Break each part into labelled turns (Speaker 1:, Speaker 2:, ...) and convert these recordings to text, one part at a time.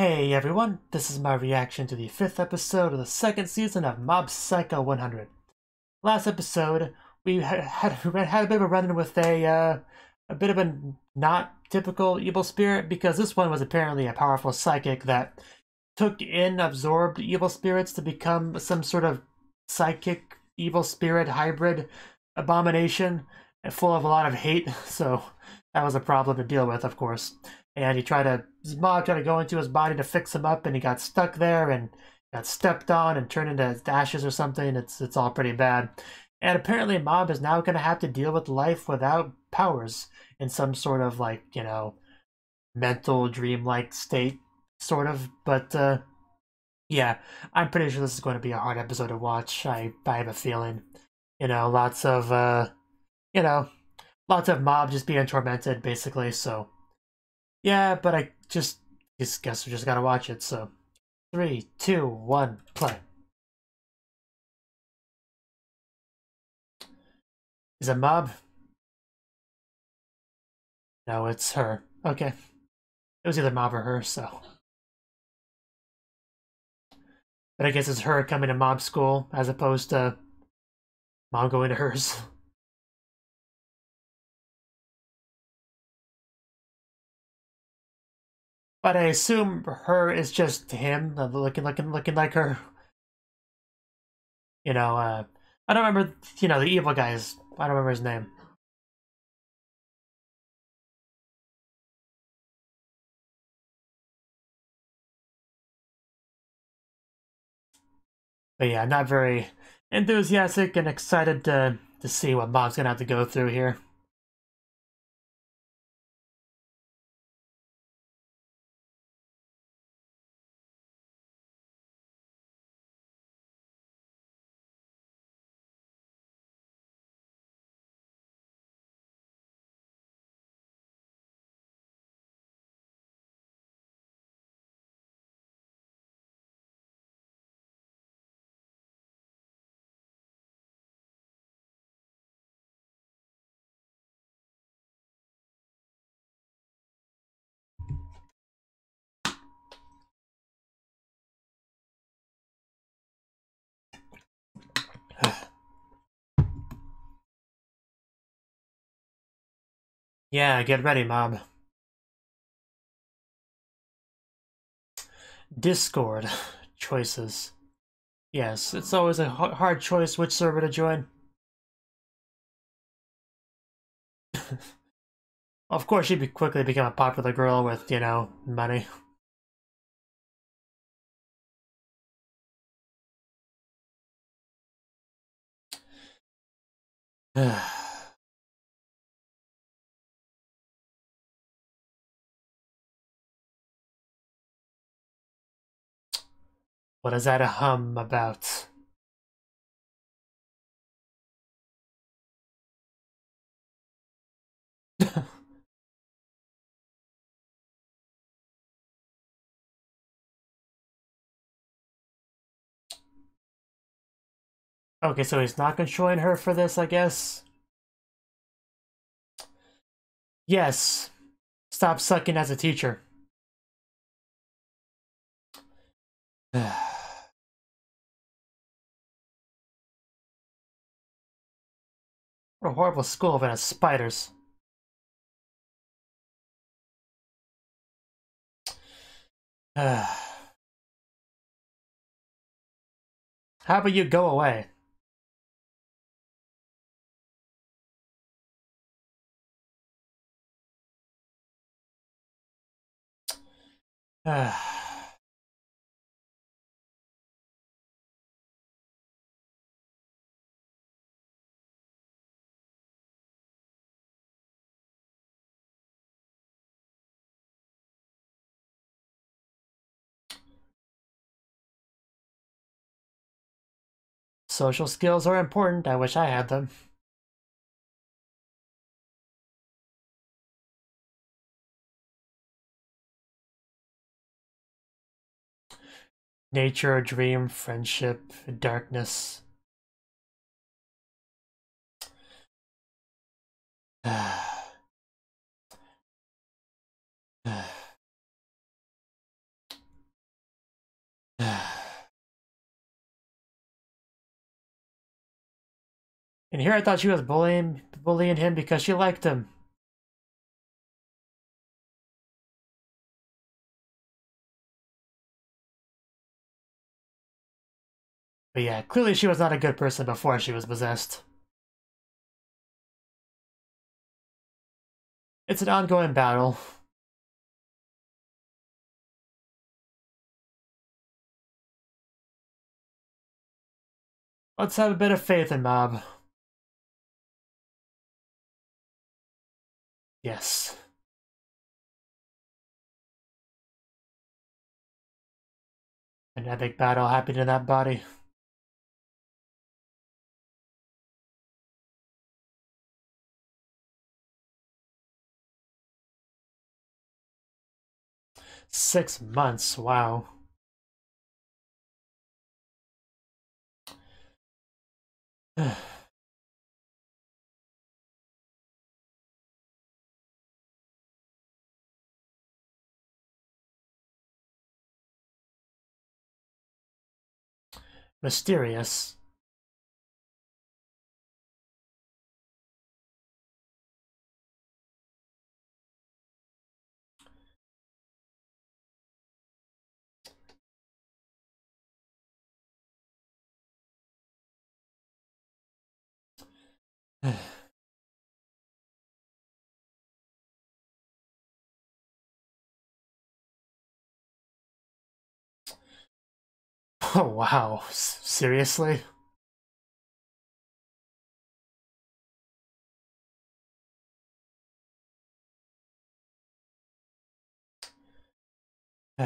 Speaker 1: Hey everyone, this is my reaction to the fifth episode of the second season of Mob Psycho 100. Last episode, we had had, a bit of a run-in with a uh, a bit of a not typical evil spirit because this one was apparently a powerful psychic that took in absorbed evil spirits to become some sort of psychic evil spirit hybrid abomination full of a lot of hate. So that was a problem to deal with, of course and he tried to his mob tried to go into his body to fix him up and he got stuck there and got stepped on and turned into ashes or something it's it's all pretty bad. And apparently mob is now going to have to deal with life without powers in some sort of like you know mental dreamlike state sort of but uh yeah i'm pretty sure this is going to be a hard episode to watch i i have a feeling. You know lots of uh you know lots of mob just being tormented basically so yeah, but I just, just guess we just gotta watch it, so. Three, two, one, play. Is it Mob? No, it's her. Okay. It was either Mob or her, so. But I guess it's her coming to Mob school as opposed to Mob going to hers. But I assume her is just him, looking, looking, looking like her. You know, uh, I don't remember, you know, the evil guy's, I don't remember his name. But yeah, not very enthusiastic and excited to, to see what Mob's gonna have to go through here. Yeah, get ready, mob. Discord choices. Yes, it's always a hard choice which server to join. of course, she'd quickly become a popular girl with, you know, money. What is that a hum about? okay, so he's not controlling her for this, I guess? Yes. Stop sucking as a teacher. A horrible school of spiders. How about you go away? Social skills are important. I wish I had them. Nature, a dream, friendship, darkness. And here I thought she was bullying bullying him because she liked him. But yeah, clearly she was not a good person before she was possessed. It's an ongoing battle. Let's have a bit of faith in Mob. Yes. An epic battle happened in that body. Six months, wow. Mysterious. Oh, wow. S seriously?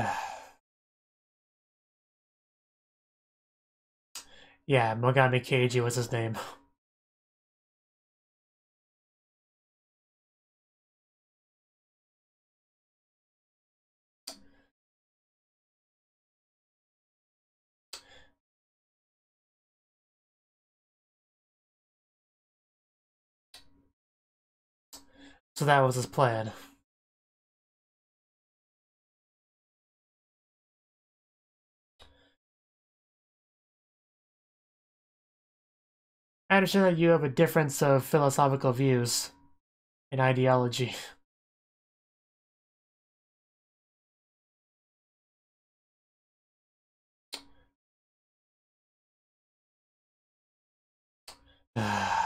Speaker 1: yeah, Mogami Keiji was his name. So that was his plan. I understand that you have a difference of philosophical views and ideology.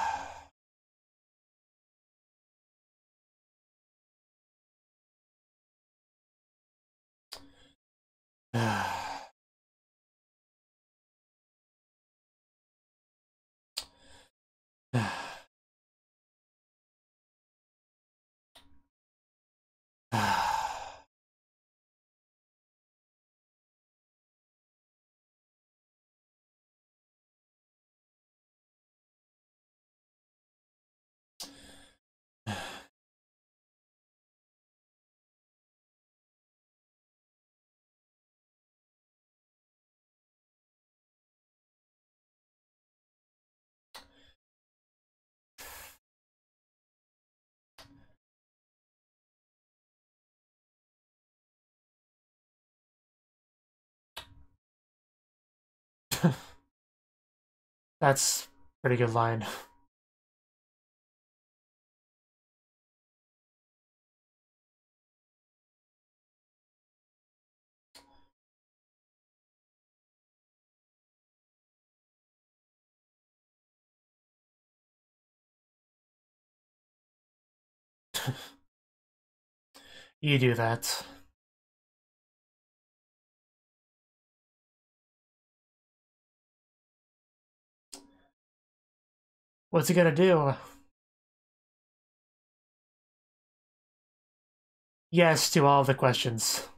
Speaker 1: Ah. That's pretty good line. you do that. What's he gonna do? Yes to all the questions.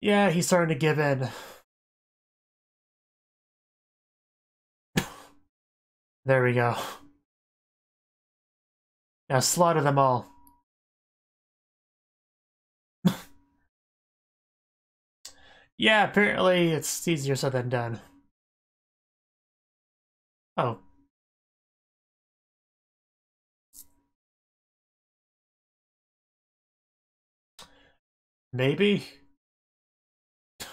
Speaker 1: Yeah, he's starting to give in. there we go. Now slaughter them all. Yeah, apparently it's easier said than done. Oh. Maybe? Is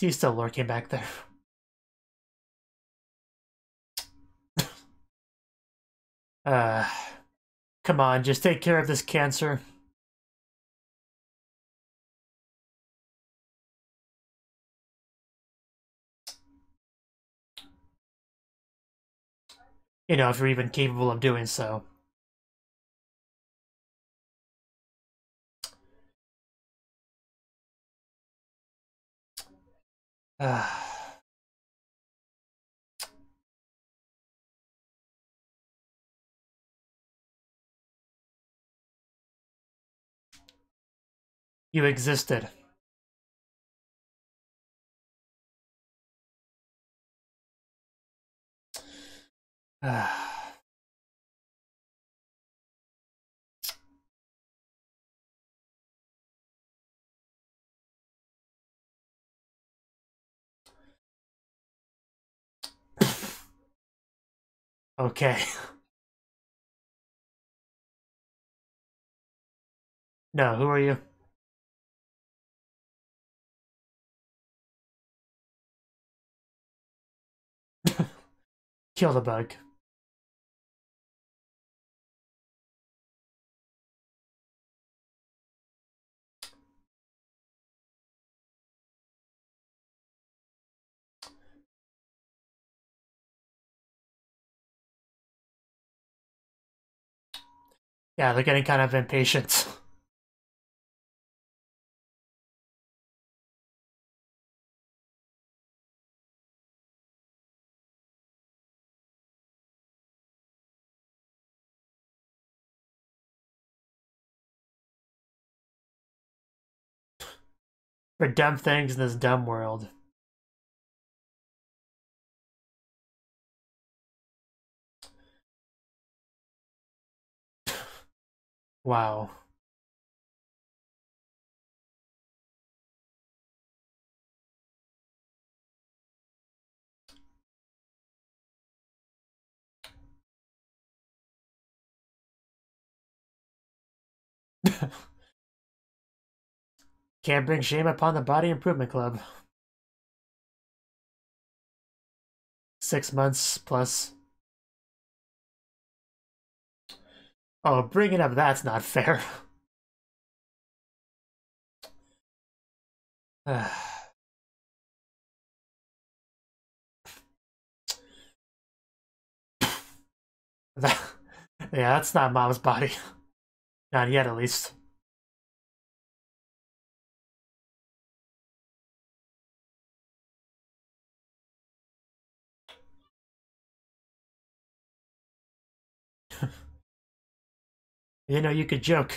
Speaker 1: he still lurking back there? uh, come on, just take care of this cancer. You know, if you're even capable of doing so. you existed. okay. no, who are you? Kill the bug. Yeah, they're getting kind of impatient. For dumb things in this dumb world. Wow. Can't bring shame upon the Body Improvement Club. Six months plus. Oh, bringing up that's not fair. yeah, that's not Mob's body. Not yet, at least. You know, you could joke.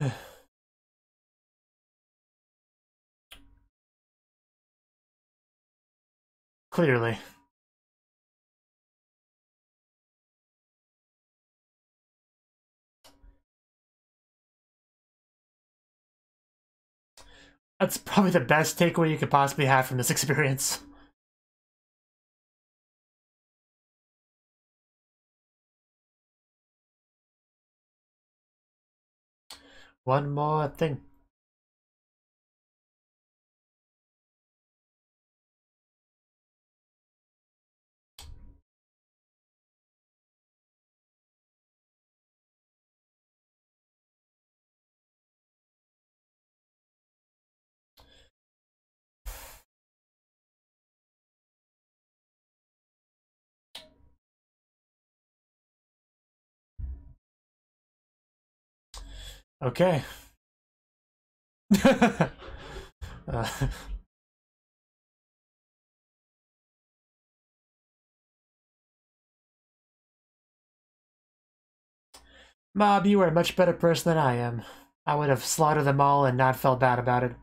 Speaker 1: Clearly. That's probably the best takeaway you could possibly have from this experience. One more thing. Okay. uh. Mob, you are a much better person than I am. I would have slaughtered them all and not felt bad about it.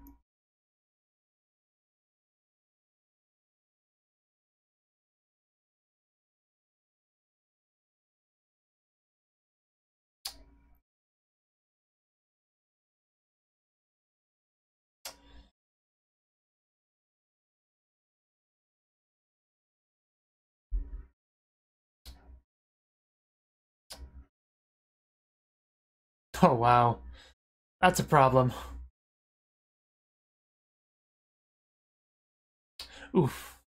Speaker 1: Oh, wow. That's a problem. Oof.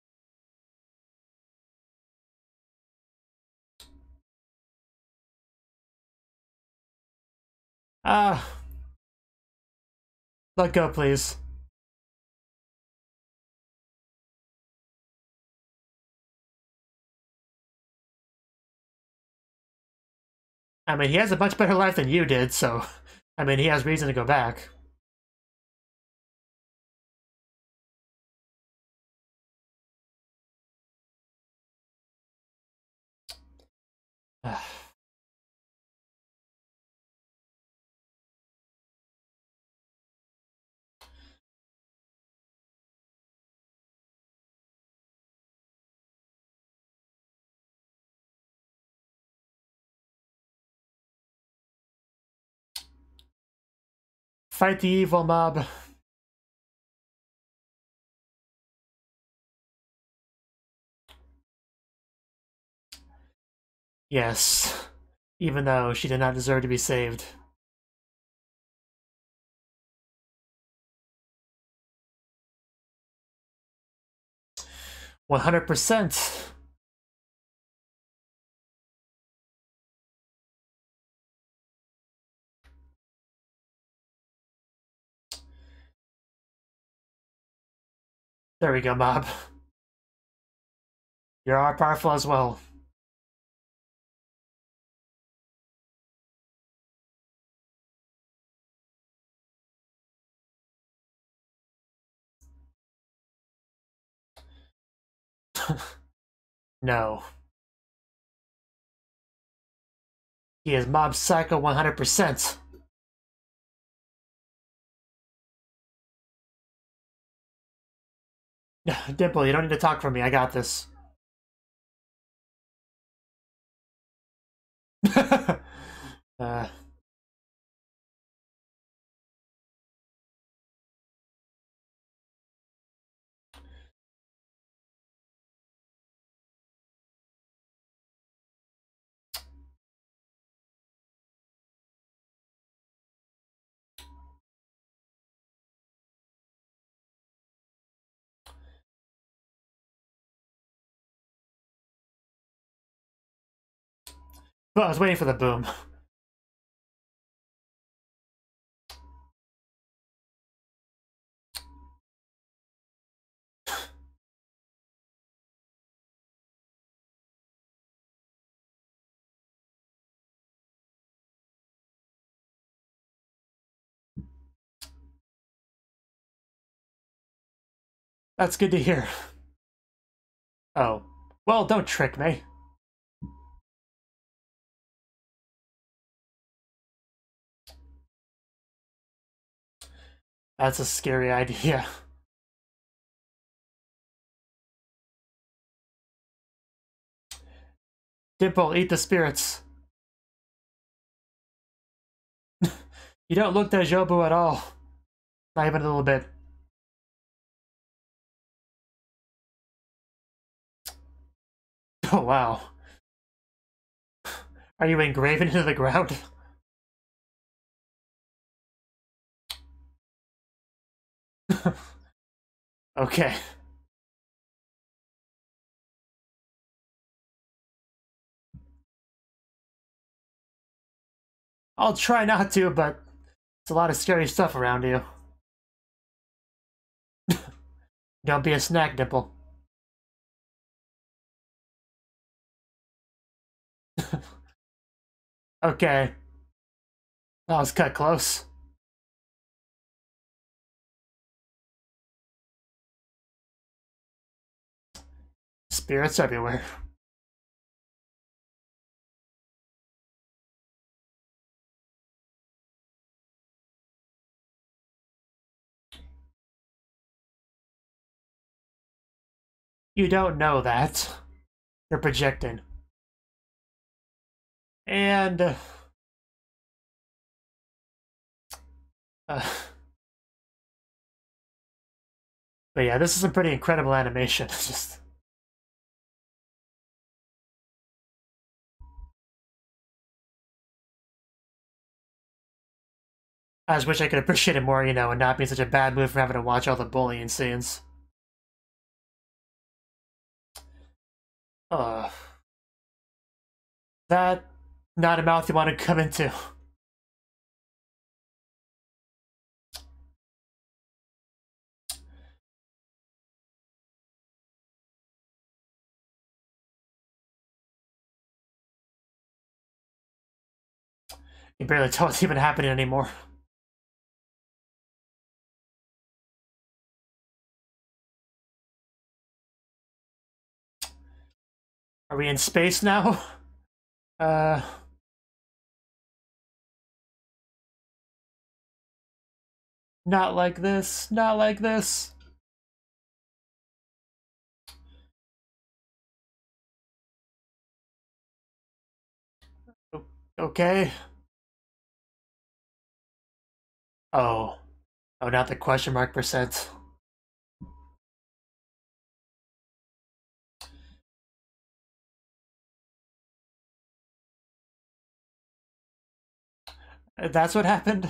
Speaker 1: Ah. Let go, please. I mean, he has a much better life than you did, so... I mean, he has reason to go back. Fight the evil mob. Yes, even though she did not deserve to be saved. One hundred percent. There we go, mob. You are powerful as well. no. He is Mob Psycho 100%. Dimple, you don't need to talk for me. I got this. uh. Oh, I was waiting for the boom. That's good to hear. Oh. Well, don't trick me. That's a scary idea. Dimple, eat the spirits. you don't look daijoubu at all. Not even a little bit. Oh, wow. Are you engraven into the ground? Okay. I'll try not to, but it's a lot of scary stuff around you. Don't be a snack nipple. okay. That was cut close. Spirits everywhere. You don't know that. You're projecting. And... Uh, uh, but yeah, this is a pretty incredible animation. It's just... I just wish I could appreciate it more, you know, and not be in such a bad mood for having to watch all the bullying scenes. Uh, that not a mouth you want to come into. You barely tell what's even happening anymore. Are we in space now? Uh... Not like this, not like this. Okay. Oh. Oh, not the question mark percent. Uh, that's what happened?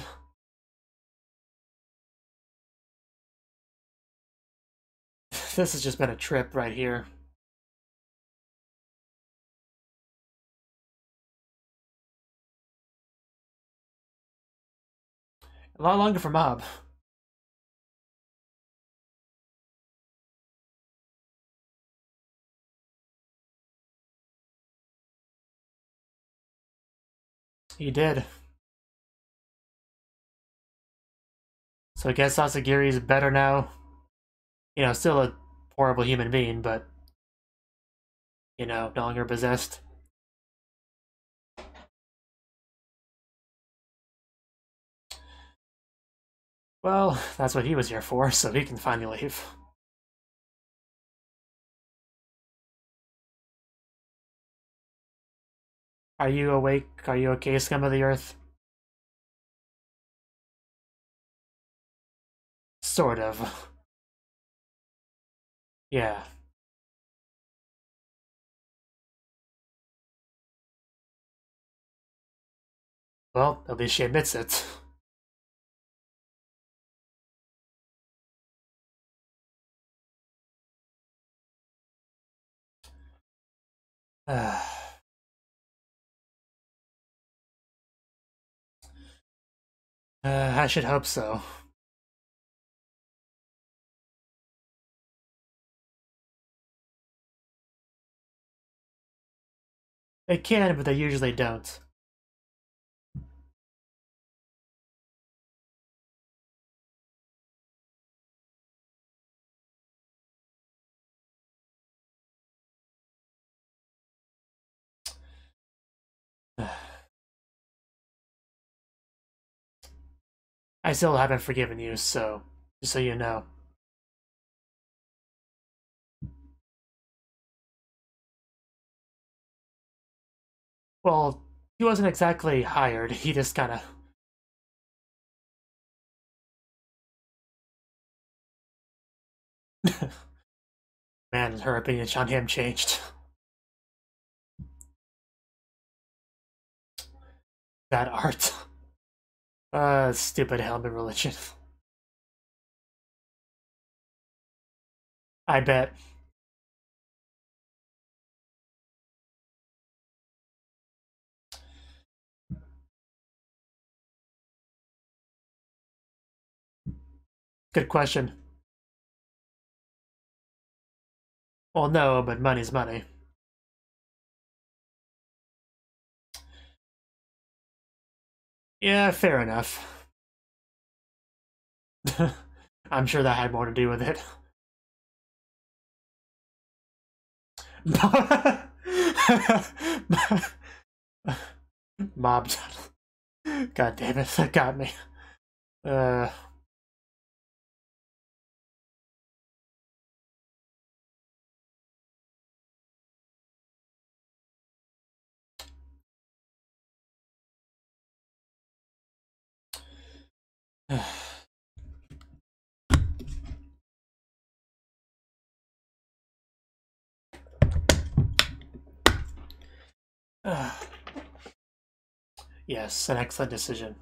Speaker 1: this has just been a trip right here. A lot longer for Mob. He did. So I guess Asagiri is better now. You know, still a horrible human being, but you know, no longer possessed. Well, that's what he was here for, so he can finally leave. Are you awake? Are you okay, scum of the earth? Sort of. Yeah. Well, at least she admits it. Uh, I should hope so. They can, but they usually don't. I still haven't forgiven you, so just so you know. Well, he wasn't exactly hired. He just kind of. Man, her opinion on him changed. that art. Uh, stupid helmet religion. I bet. Good question. Well, no, but money's money. Yeah, fair enough. I'm sure that had more to do with it. Mob. God damn it, that got me. Uh. yes, an excellent decision.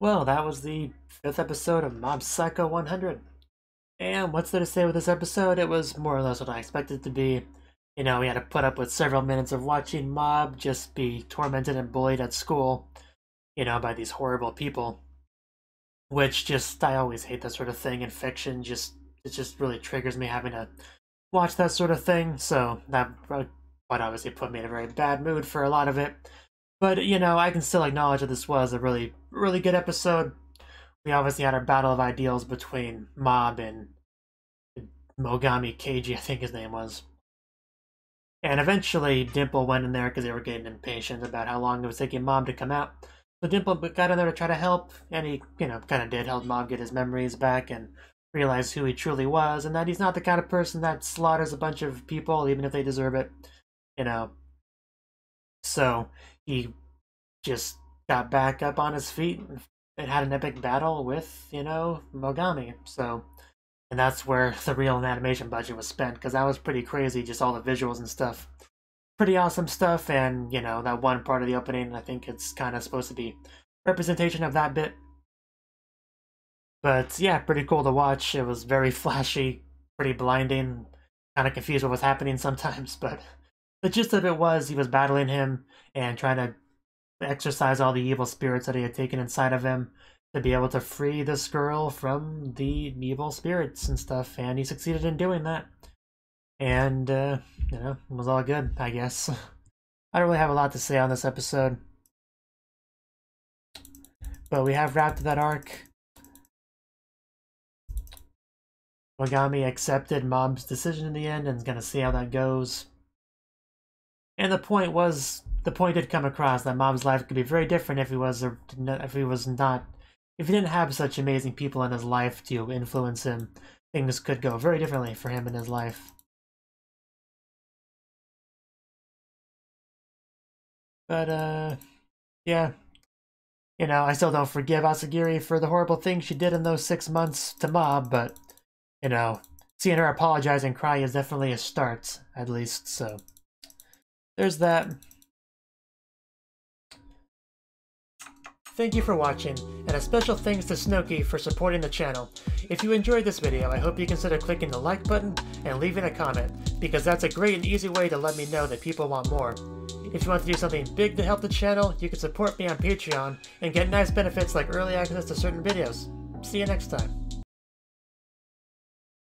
Speaker 1: Well, that was the fifth episode of Mob Psycho 100. And what's there to say with this episode? It was more or less what I expected it to be. You know, we had to put up with several minutes of watching Mob just be tormented and bullied at school, you know, by these horrible people. Which just, I always hate that sort of thing in fiction. Just, it just really triggers me having to watch that sort of thing. So that uh, would obviously put me in a very bad mood for a lot of it. But, you know, I can still acknowledge that this was a really, really good episode. We obviously had our battle of ideals between Mob and Mogami Keiji, I think his name was. And eventually, Dimple went in there because they were getting impatient about how long it was taking Mob to come out. So Dimple got in there to try to help, and he, you know, kind of did help Mob get his memories back and realize who he truly was, and that he's not the kind of person that slaughters a bunch of people, even if they deserve it, you know. So he just got back up on his feet and had an epic battle with, you know, Mogami. So, and that's where the real animation budget was spent because that was pretty crazy, just all the visuals and stuff. Pretty awesome stuff, and you know, that one part of the opening, I think it's kind of supposed to be representation of that bit. But yeah, pretty cool to watch. It was very flashy, pretty blinding, kind of confused what was happening sometimes, but the gist of it was he was battling him and trying to exorcise all the evil spirits that he had taken inside of him to be able to free this girl from the evil spirits and stuff, and he succeeded in doing that. And, uh, you know, it was all good, I guess. I don't really have a lot to say on this episode. But we have wrapped that arc. Mogami accepted Mob's decision in the end and is going to see how that goes. And the point was, the point did come across that Mob's life could be very different if he was, a, if he was not, if he didn't have such amazing people in his life to influence him. Things could go very differently for him in his life. But, uh, yeah. You know, I still don't forgive Asagiri for the horrible things she did in those six months to Mob, but, you know, seeing her apologize and cry is definitely a start, at least, so there's that. Thank you for watching, and a special thanks to Cnouki for supporting the channel. If you enjoyed this video, I hope you consider clicking the like button and leaving a comment, because that's a great and easy way to let me know that people want more. If you want to do something big to help the channel, you can support me on Patreon and get nice benefits like early access to certain videos. See you next time.